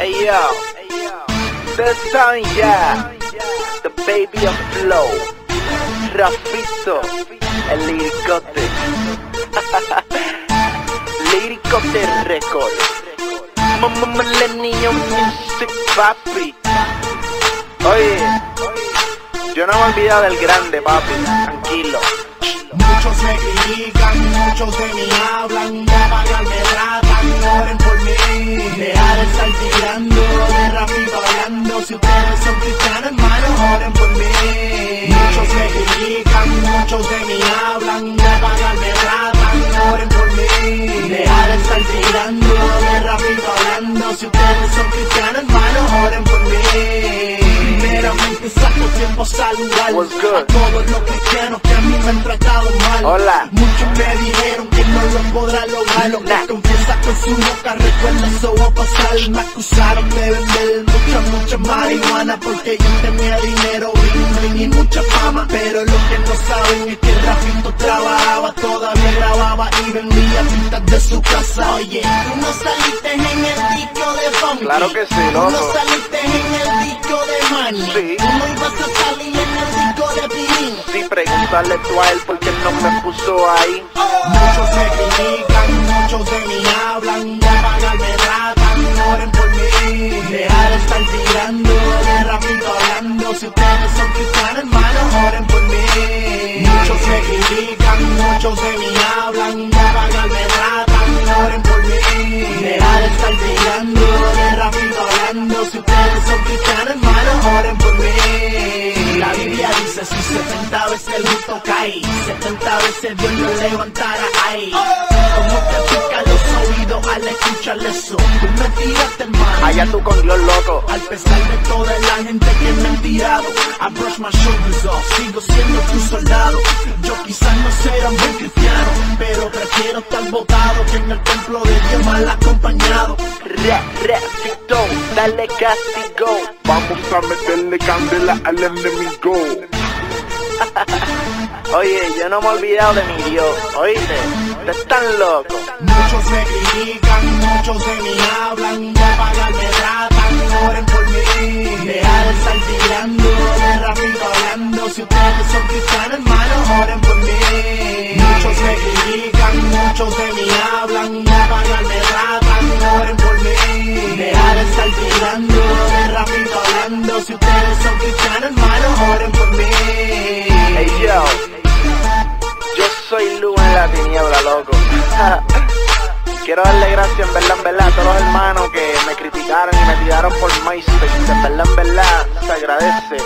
Hey yo, ustedes saben ya, the baby of flow, Rafito, el liricote, liricote record, mamá niño music papi. Oye, yo no me he olvidado del grande papi, tranquilo. Muchos me critican, muchos de mí hablan, de pagar estar tirando, de rápido hablando, si ustedes son cristianos hermanos, oren por mí. Muchos me critican, muchos de mí hablan, de pagar me tratan, oren por mí. Dejar de estar tirando, de rápido hablando, si ustedes son cristianos hermanos, oren por mí. Primeramente saco tiempo saludar What's good? a todos los cristianos que a mí me han tratado mal. Hola. Muchos me dijeron que no lo podrá lograr. Lo Nah. que confiesa con su boca recuerda eso va a pasar. Me acusaron de vender mucha, mucha marihuana porque yo tenía dinero, bling, bling y mucha fama. Pero lo que no saben es que Rafito trabajaba, todavía grababa y vendía pintas de su casa. Oye, tú no saliste en el disco de Funky. Claro que sí, Tú no loco. saliste en el Manny. Sí. Tú no ibas a salir en el disco de. Sí, preguntarle tú a él porque no me puso ahí. Muchos me critican, muchos de mí hablan, pagar me tratan, oren por mí. Dejar de estar tirando, de rápido hablando, si ustedes son cristianos hermanos, oren por mí. Muchos me critican, muchos de mí hablan, Dice si 70 veces el justo cae, 70 veces Dios lo levantará ahí. Como te pican los oídos al escuchar eso. Tú me tiraste hermano. Allá tú con Dios loco. Al pesar de toda la gente que me han tirado, I brush my shoulders off, sigo siendo tu soldado. Yo quizás no sea un buen cristiano, pero prefiero estar botado que en el templo de Dios mal acompañado. Ra, Rafito, dale castigo. Vamos a meterle candela al enemigo. Oye, yo no me he olvidado de mi Dios, oíste, ustedes están locos. Muchos me critican, muchos de mí hablan, de pagar me tratan, oren por mí. Estar tirando, de rápido hablando, si ustedes son cristianos hermanos, oren por mí. Muchos me critican, muchos de mí hablan, de pagar me tratan, oren por mí. Estar tirando, de rápido hablando, si ustedes son cristianos hermanos, Quiero darle gracias en verdad, en verdad a todos los hermanos que me criticaron y me tiraron por MySpace. En verdad, en verdad, se agradece.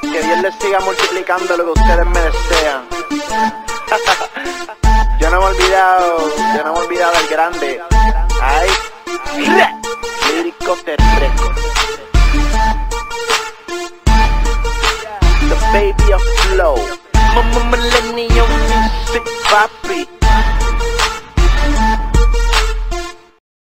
Que Dios les siga multiplicando lo que ustedes me desean. yo no me he olvidado, yo no me he olvidado del grande. Ay, lírico terrestre. The baby of flow.